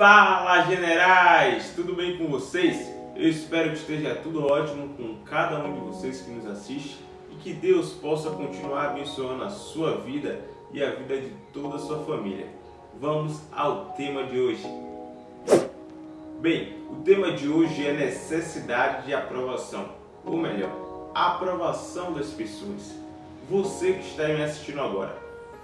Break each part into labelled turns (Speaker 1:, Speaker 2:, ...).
Speaker 1: Fala generais, tudo bem com vocês? Eu espero que esteja tudo ótimo com cada um de vocês que nos assiste e que Deus possa continuar abençoando a sua vida e a vida de toda a sua família. Vamos ao tema de hoje. Bem, o tema de hoje é necessidade de aprovação, ou melhor, aprovação das pessoas. Você que está me assistindo agora,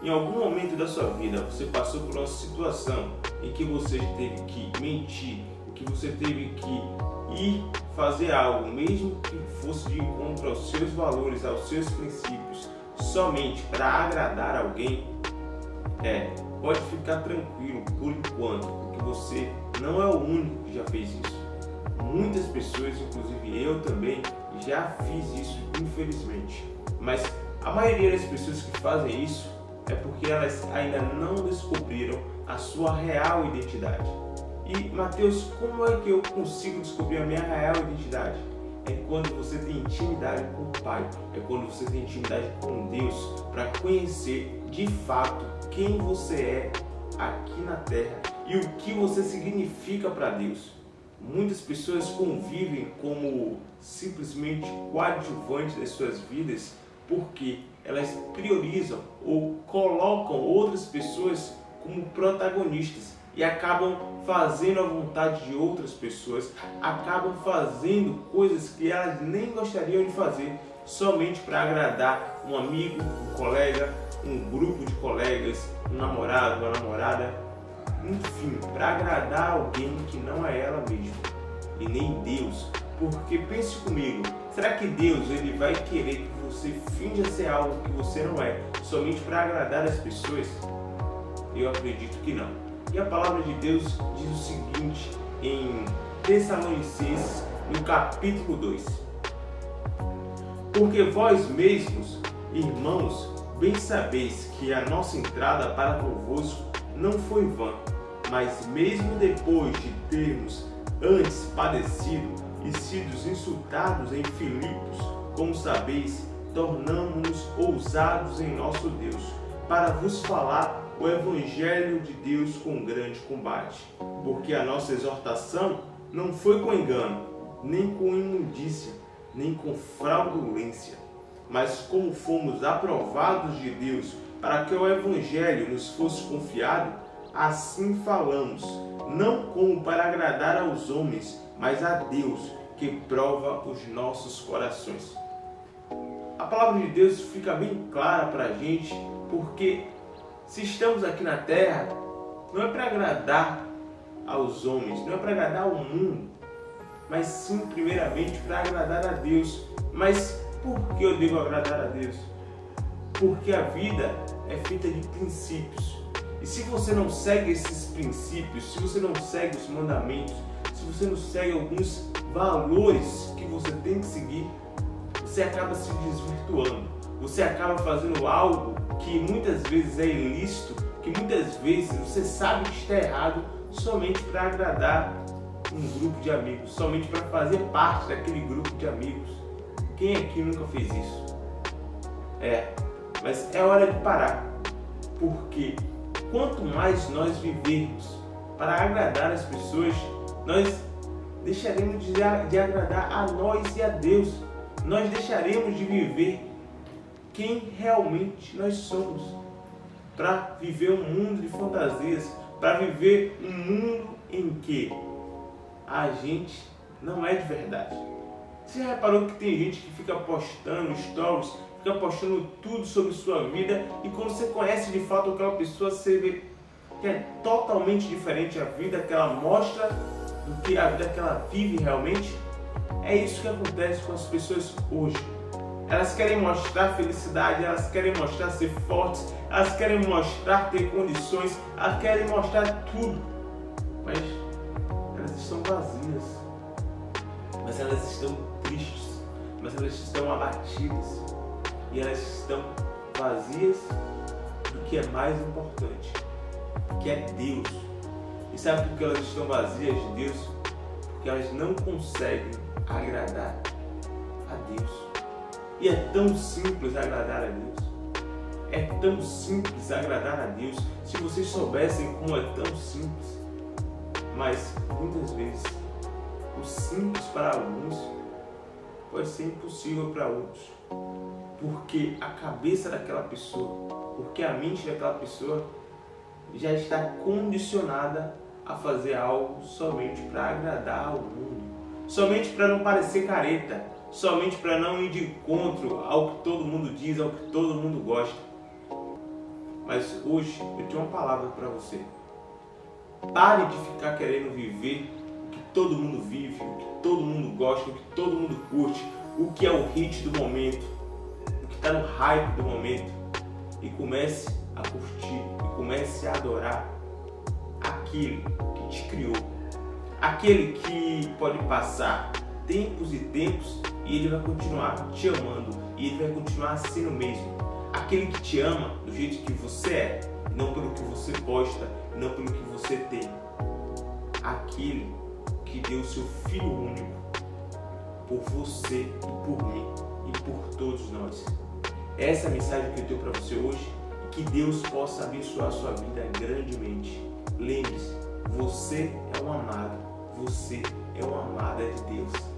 Speaker 1: em algum momento da sua vida você passou por uma situação em que você teve que mentir, em que você teve que ir fazer algo, mesmo que fosse de encontro aos seus valores, aos seus princípios, somente para agradar alguém? É, pode ficar tranquilo por enquanto, porque você não é o único que já fez isso. Muitas pessoas, inclusive eu também, já fiz isso, infelizmente. Mas a maioria das pessoas que fazem isso é porque elas ainda não descobriram a sua real identidade. E Mateus, como é que eu consigo descobrir a minha real identidade? É quando você tem intimidade com o Pai, é quando você tem intimidade com Deus para conhecer de fato quem você é aqui na terra e o que você significa para Deus. Muitas pessoas convivem como simplesmente coadjuvantes das suas vidas porque elas priorizam ou colocam outras pessoas como protagonistas e acabam fazendo a vontade de outras pessoas, acabam fazendo coisas que elas nem gostariam de fazer somente para agradar um amigo, um colega, um grupo de colegas, um namorado, uma namorada, enfim, para agradar alguém que não é ela mesma e nem Deus. Porque pense comigo, será que Deus ele vai querer que você finja ser algo que você não é, somente para agradar as pessoas? Eu acredito que não. E a palavra de Deus diz o seguinte em Tessalonicenses, no capítulo 2: Porque vós mesmos, irmãos, bem sabeis que a nossa entrada para convosco não foi vã, mas mesmo depois de termos antes padecido e sido insultados em Filipos, como sabeis, tornamos-nos ousados em nosso Deus, para vos falar o Evangelho de Deus com grande combate. Porque a nossa exortação não foi com engano, nem com imundícia, nem com fraudulência, mas como fomos aprovados de Deus para que o Evangelho nos fosse confiado, assim falamos, não como para agradar aos homens, mas a Deus que prova os nossos corações. A palavra de Deus fica bem clara para a gente, porque se estamos aqui na terra, não é para agradar aos homens, não é para agradar ao mundo, mas sim, primeiramente, para agradar a Deus. Mas por que eu devo agradar a Deus? Porque a vida é feita de princípios. E se você não segue esses princípios, se você não segue os mandamentos, se você não segue alguns valores que você tem que seguir, você acaba se desvirtuando. Você acaba fazendo algo que muitas vezes é ilícito, que muitas vezes você sabe que está errado somente para agradar um grupo de amigos, somente para fazer parte daquele grupo de amigos. Quem aqui nunca fez isso? É, mas é hora de parar, porque quanto mais nós vivermos para agradar as pessoas, nós deixaremos de, agradar a nós e a Deus. Nós deixaremos de viver quem realmente nós somos. Para viver um mundo de fantasias, para viver um mundo em que a gente não é de verdade. Você reparou que tem gente que fica postando stories, fica postando tudo sobre sua vida e quando você conhece de fato aquela pessoa, você vê que é totalmente diferente a vida que ela mostra do que a vida que ela vive realmente? É isso que acontece com as pessoas hoje. Elas querem mostrar felicidade, elas querem mostrar ser fortes, elas querem mostrar ter condições, elas querem mostrar tudo. Mas elas estão vazias. Mas elas estão tristes. Mas elas estão abatidas. E elas estão vazias do que é mais importante, que é Deus. E sabe por que elas estão vazias de Deus? Porque elas não conseguem agradar a Deus. E é tão simples agradar a Deus. É tão simples agradar a Deus. Se vocês soubessem como é tão simples. Mas muitas vezes o simples para alguns pode ser impossível para outros. Porque a cabeça daquela pessoa, porque a mente daquela pessoa já está condicionada a fazer algo somente para agradar ao mundo, somente para não parecer careta, somente para não ir de encontro ao que todo mundo diz, ao que todo mundo gosta. Mas hoje eu tenho uma palavra para você. Pare de ficar querendo viver o que todo mundo vive, o que todo mundo gosta, o que todo mundo curte, o que é o hit do momento, o que está no hype do momento. E comece a curtir, e comece a adorar aquele que te criou, aquele que pode passar tempos e tempos e ele vai continuar te amando e ele vai continuar sendo o mesmo. Aquele que te ama do jeito que você é, não pelo que você posta, não pelo que você tem. Aquele que deu seu Filho único por você e por mim e por todos nós. Essa é a mensagem que eu tenho para você hoje que Deus possa abençoar a sua vida grandemente. Lembre-se, você é um amado, você é uma amada de Deus.